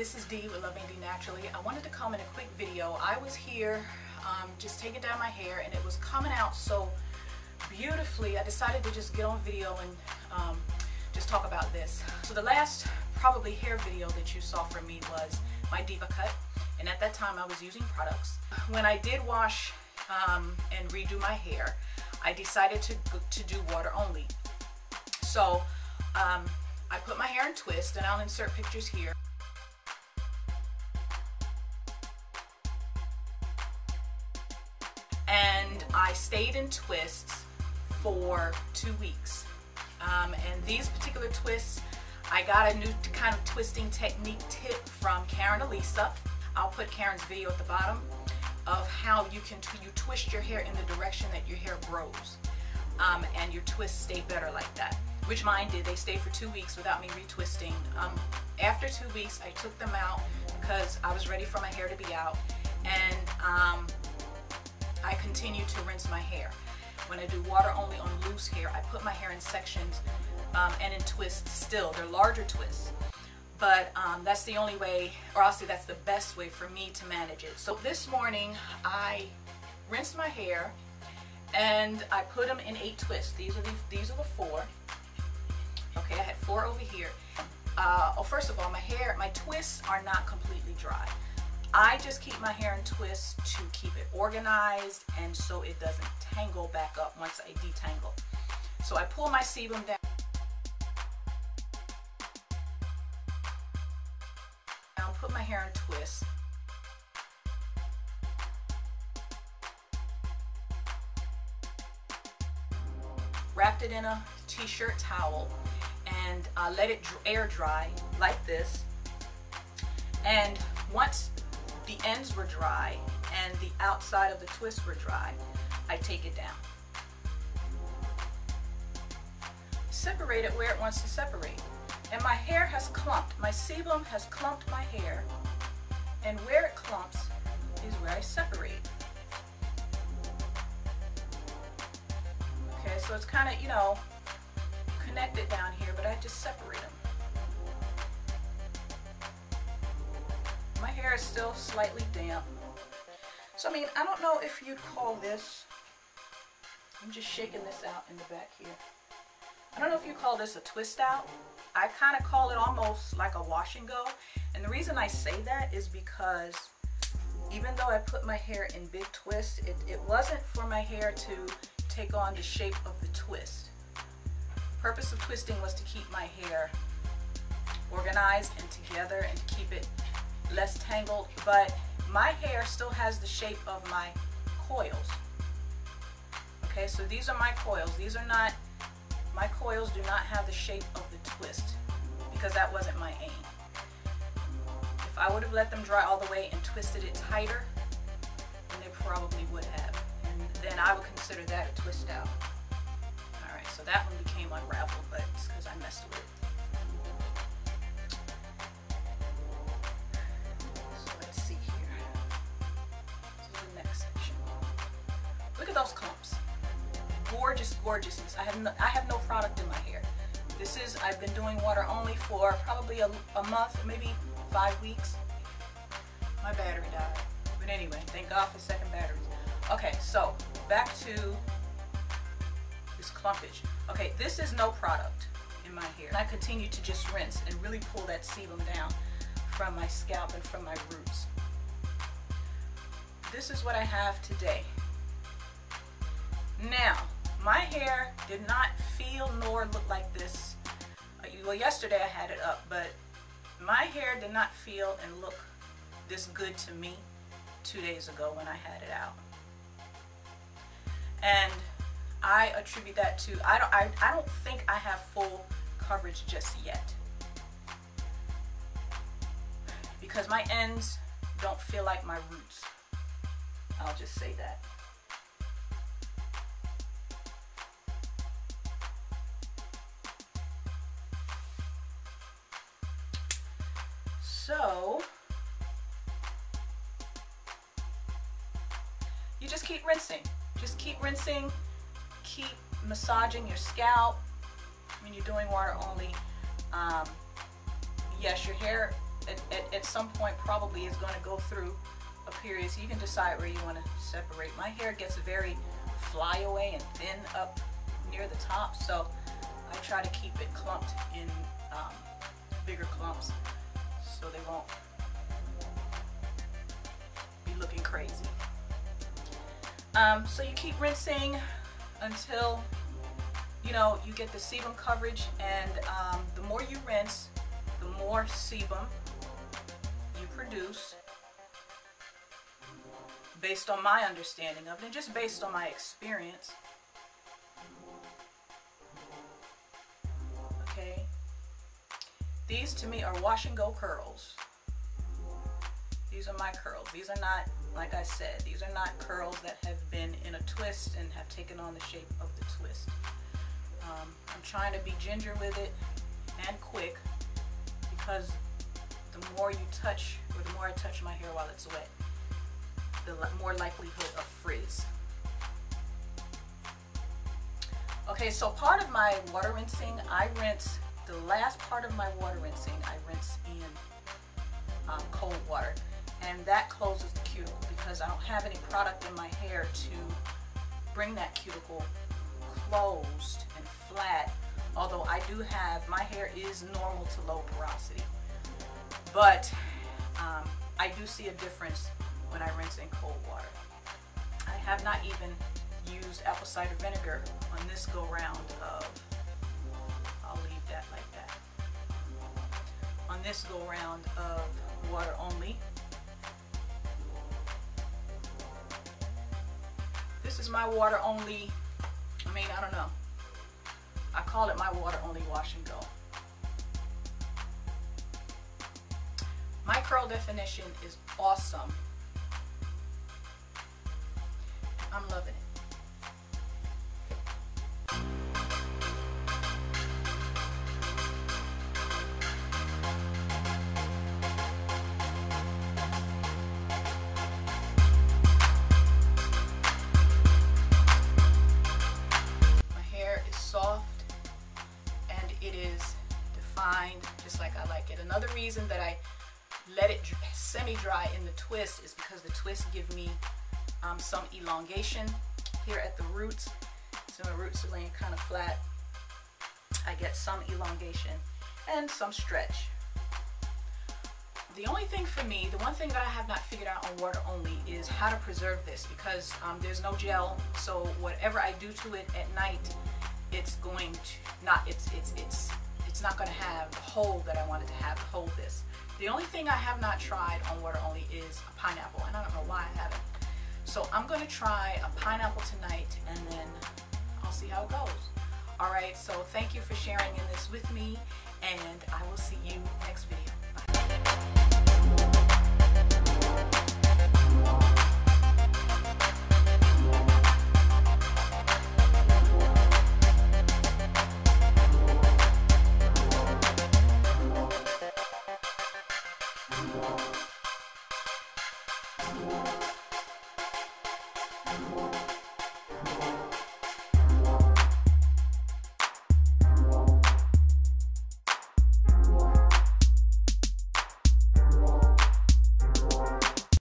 this is Dee with Loving Dee Naturally. I wanted to come in a quick video. I was here um, just taking down my hair and it was coming out so beautifully. I decided to just get on video and um, just talk about this. So the last probably hair video that you saw from me was my Deva Cut and at that time I was using products. When I did wash um, and redo my hair, I decided to, to do water only. So um, I put my hair in twist and I'll insert pictures here. I stayed in twists for two weeks. Um, and these particular twists, I got a new kind of twisting technique tip from Karen Alyssa. I'll put Karen's video at the bottom of how you can you twist your hair in the direction that your hair grows. Um, and your twists stay better like that which mine did. They stayed for two weeks without me retwisting. Um, after two weeks, I took them out because I was ready for my hair to be out. And um, I continued to rinse my hair. When I do water only on loose hair, I put my hair in sections um, and in twists still. They're larger twists. But um, that's the only way, or I'll say that's the best way for me to manage it. So this morning, I rinsed my hair and I put them in eight twists. These are the, these are the four. Okay, I had four over here. Uh, oh, first of all, my hair, my twists are not completely dry. I just keep my hair in twists to keep it organized and so it doesn't tangle back up once I detangle. So I pull my sebum down. I'll put my hair in twists. Wrapped it in a t-shirt towel and uh, let it air dry like this. And once the ends were dry and the outside of the twist were dry, I take it down. Separate it where it wants to separate. And my hair has clumped. My sebum has clumped my hair. And where it clumps is where I separate. Okay, so it's kind of, you know, connected down here, but I just separate them. My hair is still slightly damp. So, I mean, I don't know if you'd call this, I'm just shaking this out in the back here. I don't know if you call this a twist out. I kind of call it almost like a wash and go. And the reason I say that is because even though I put my hair in big twists, it, it wasn't for my hair to take on the shape of the twist purpose of twisting was to keep my hair organized and together and to keep it less tangled, but my hair still has the shape of my coils. Okay, so these are my coils. These are not, my coils do not have the shape of the twist because that wasn't my aim. If I would have let them dry all the way and twisted it tighter, then they probably would have. And then I would consider that a twist out. Alright, so that one became unraveled, but it's because I messed with it. Gorgeousness. I have no, I have no product in my hair. This is, I've been doing water only for probably a, a month, maybe five weeks. My battery died. But anyway, thank God for second batteries. Okay, so back to this clumpage. Okay, this is no product in my hair. And I continue to just rinse and really pull that sebum down from my scalp and from my roots. This is what I have today. Hair did not feel nor look like this. Well, yesterday I had it up, but my hair did not feel and look this good to me two days ago when I had it out. And I attribute that to I don't I, I don't think I have full coverage just yet because my ends don't feel like my roots I'll just say that keep rinsing just keep rinsing keep massaging your scalp when you're doing water only. Um, yes, your hair at, at, at some point probably is going to go through a period so you can decide where you want to separate. My hair gets very flyaway and thin up near the top so I try to keep it clumped in um, bigger clumps so they won't be looking crazy. Um, so you keep rinsing until you know you get the sebum coverage and um, the more you rinse the more sebum you produce based on my understanding of it and just based on my experience. Okay? These to me are wash and go curls are my curls these are not like I said, these are not curls that have been in a twist and have taken on the shape of the twist. Um, I'm trying to be ginger with it and quick because the more you touch, or the more I touch my hair while it's wet, the more likelihood of frizz. Okay, so part of my water rinsing, I rinse, the last part of my water rinsing, I rinse in um, cold water and that closes the cuticle because I don't have any product in my hair to bring that cuticle closed and flat although I do have my hair is normal to low porosity. But um, I do see a difference when I rinse in cold water. I have not even used apple cider vinegar on this go round of I'll leave that like that. On this go round of water only my water only, I mean, I don't know. I call it my water only wash and go. My curl definition is awesome. I'm loving it. Just like I like it. Another reason that I let it semi-dry in the twist is because the twist give me um, some elongation here at the roots. So the roots are laying kind of flat. I get some elongation and some stretch. The only thing for me, the one thing that I have not figured out on water only is how to preserve this because um, there's no gel. So whatever I do to it at night, it's going to not, it's, it's, it's it's not going to have the hold that I wanted to have to hold this. The only thing I have not tried on water only is a pineapple, and I don't know why I haven't. So I'm going to try a pineapple tonight, and then I'll see how it goes. All right, so thank you for sharing in this with me, and I will see you next video.